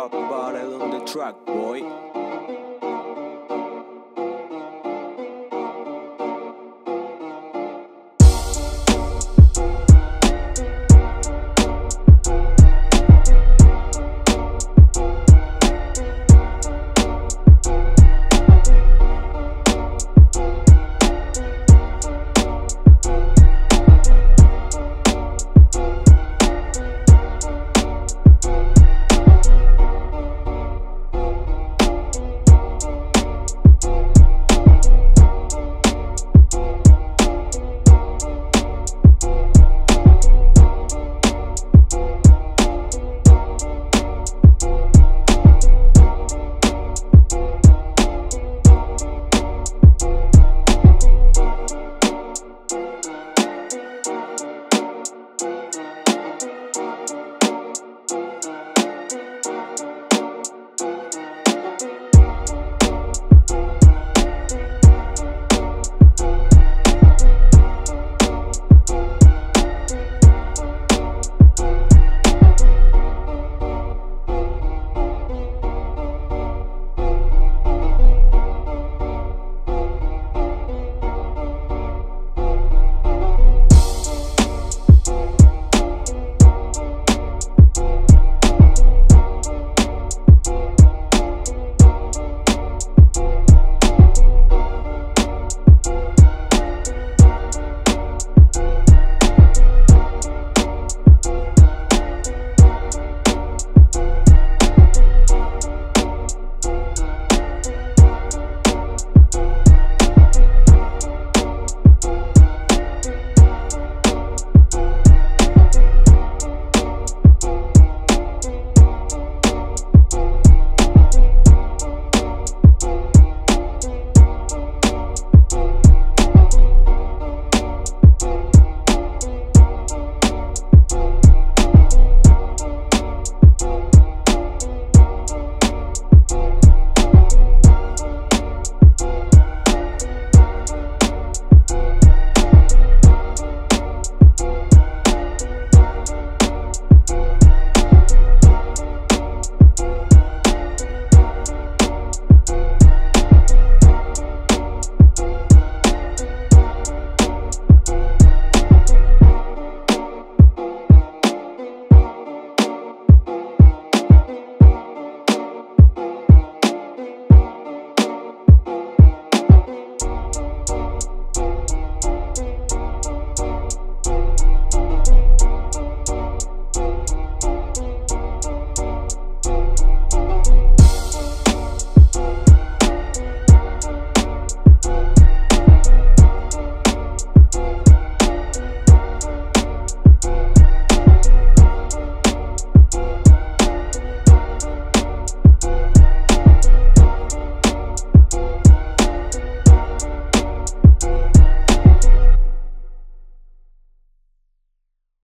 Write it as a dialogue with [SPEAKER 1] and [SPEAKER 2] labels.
[SPEAKER 1] rock bottom on the track, boy.